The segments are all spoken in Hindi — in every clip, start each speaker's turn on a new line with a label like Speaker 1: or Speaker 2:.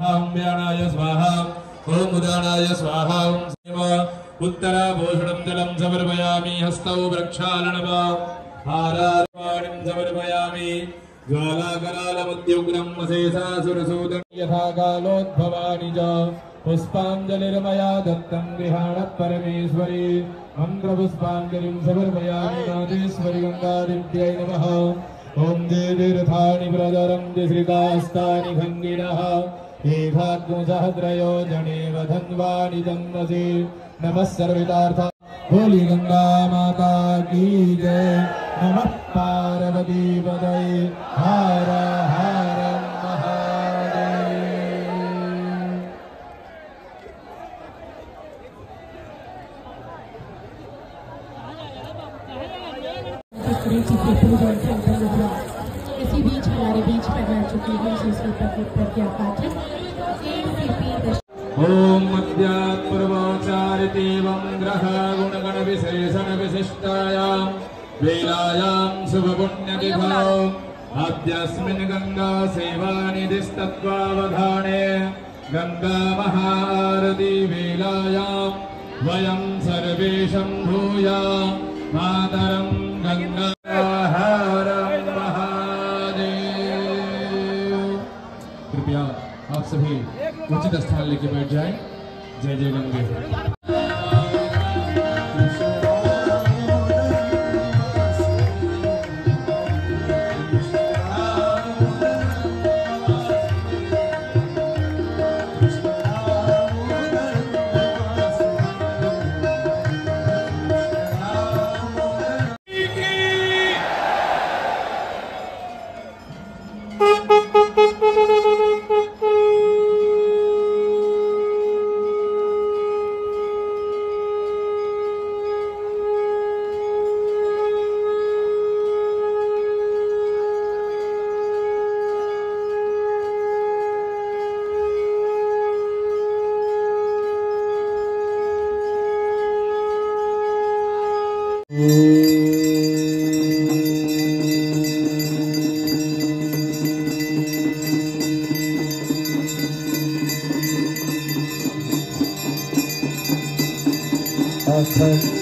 Speaker 1: ॐ व्याणाय स्वाहा ॐ उदानाय स्वाहा ॐ सेव। उत्तराभूषणं जलं समर्पयामि हस्तौ प्रक्षालनवा हारार्वाणिं समर्पयामि ज्वालाकरालमुद्युग्नं वशेषासुरसूदं यथा कालोद्भवानि च। पुष्पाञ्जलिर्मया दत्तं गृहाण परमेश्वरी। मन्त्रपुष्पाञ्जलिं समर्पयामि नादेश्वरि गङ्गादिव्यै नमः। ॐ देवीर्थानि प्रदरन्ति श्रितास्तानि खङ्गिनः एकाग्निसहस्रयो जनेव धन्वानि जन्मसि नमः सर्वितार्थ। होली गंगा माता की जय। नमः पार्वती पदय हर शुभपुण्यतिथौ। अद्यस्मिन् गङ्गा सेवानिधिस्तत्त्वावधाने गङ्गा महाआरती वेलायां। वयं सर्वे शम्भूया। मातरं गङ्गा हर महादेव। कृपया आप सभी उचित स्थान लेके बैठ जाएँ। जय जय गंगे।
Speaker 2: Música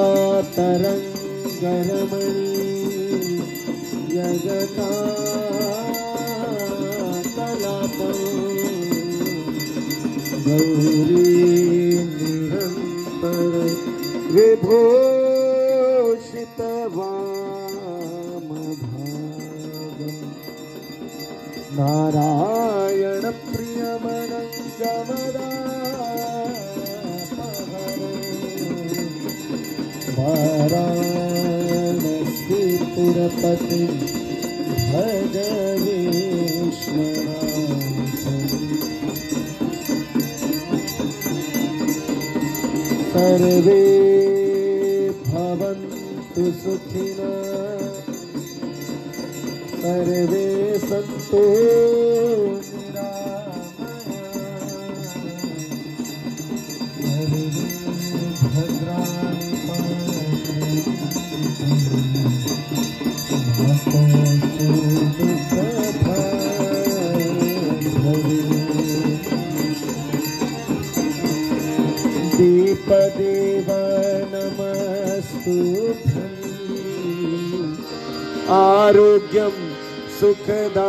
Speaker 2: गङ्गातरङ्गरमणी यगता कलापम् गौरी निरन्तर विभूषितवामभागम् नारायण पारायणस्तिरपति भज सर्वे भवन्तु सुखिना। सर्वे सन्तु आरोग्यं सुखदायकं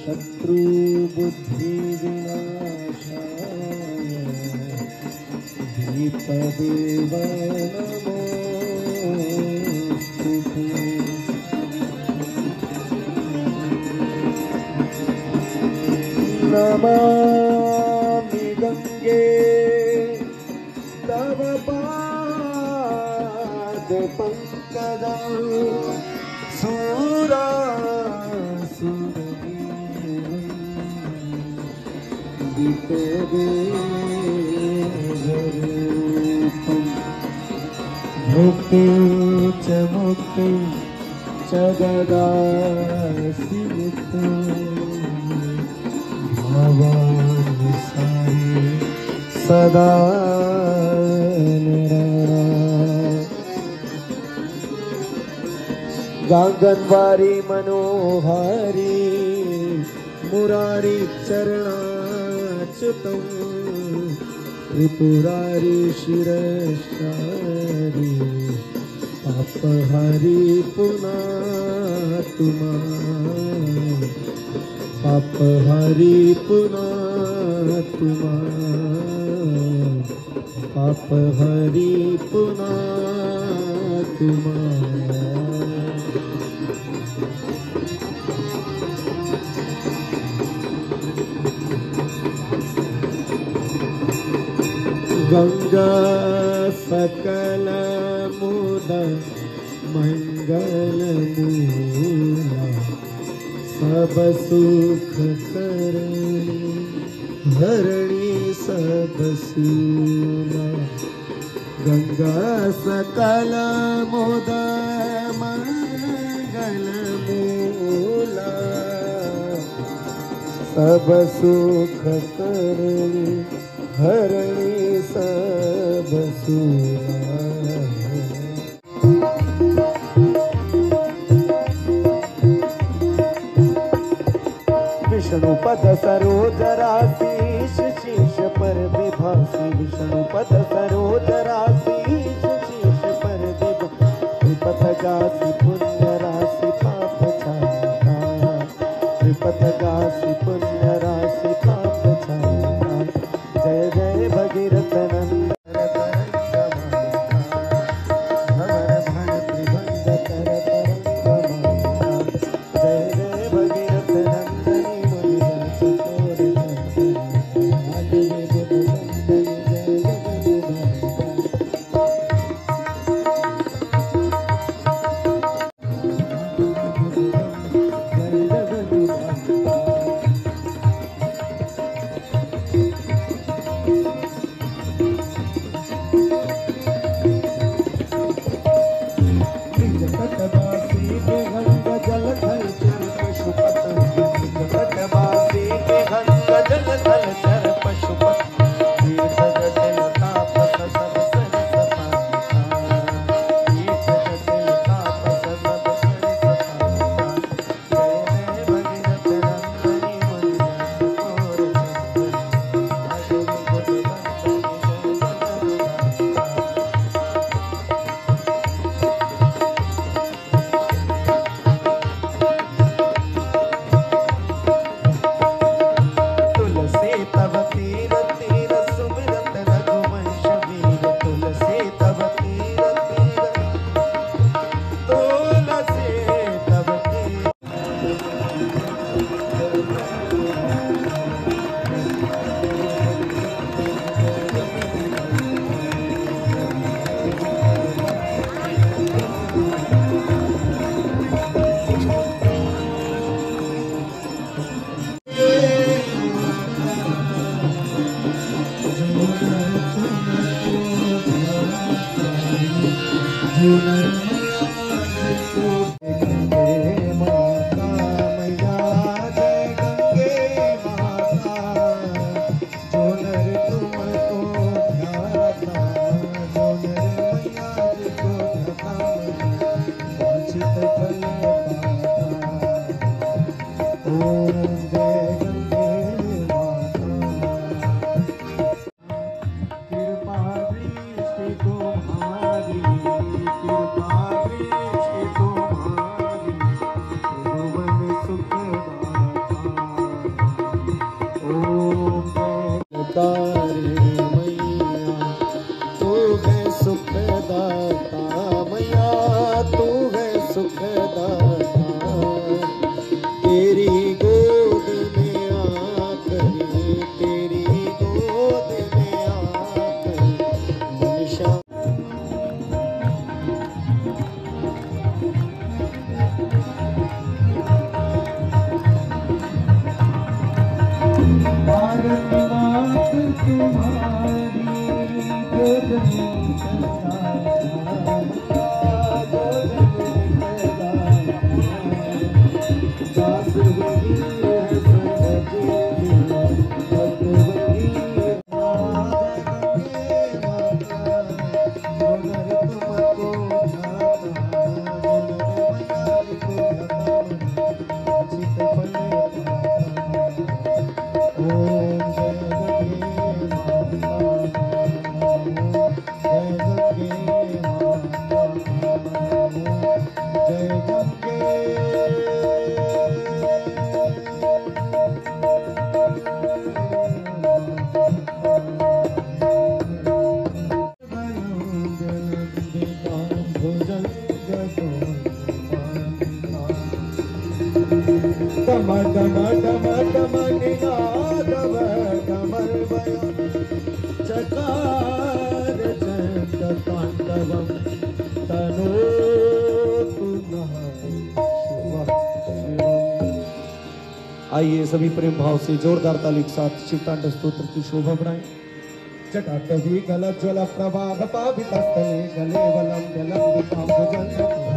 Speaker 2: शत्रुबुद्धिविनाशाय नमोऽस्तु नमामि गङ्गे तव पादपङ्कजं सुरासुररूपम् मुक्ति च सदा निर गाङ्गनवारि मनोहारि मुरारि चरणा चतु त्रिपुरारी शिरसारि अपहरि पुना तु मा अपहरि पुना तुमा गङ्गा सकल गङ्ग मंगल मूला सब सुख करणी हरणी सब सूला. गंगा सकल मोद मंगल मूला सब सुख करणी हरणी सब सूरा पद सरोज राशि शीश पर विभासी विष्णु पद सरोज राशि शीश पर विभासी पथ जाति पुण्य बल ਸੁਖ ਦਾਤਾ सभी प्रेम भाव से जोरदार ताली के साथ शिवतांड स्त्रोत्र की शोभा बनाए जटा जटाटवी गल ज्वल प्रभा गले वलम जलम विकाम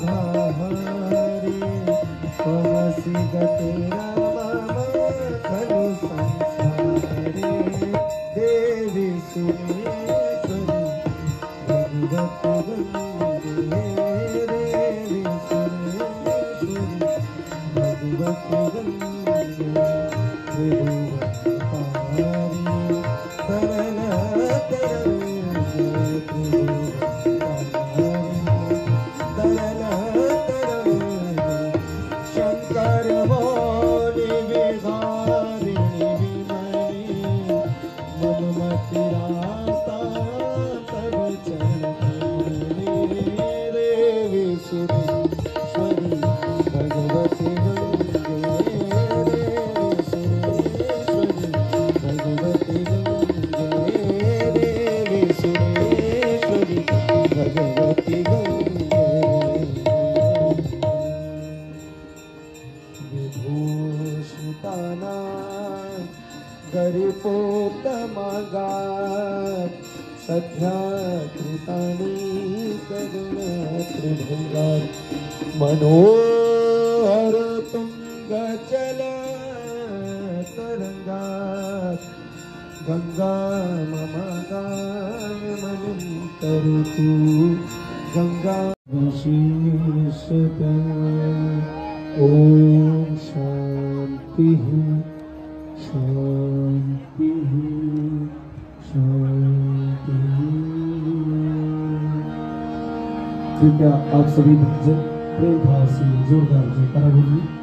Speaker 2: रे भूतानि ङ्गा मनोरतुङ्गल तरङ्गा गङ्गा मम गा करोतु गङ्गा सभी बच्चे प्रेम भाव से जोरदार जयकारा बोलिए।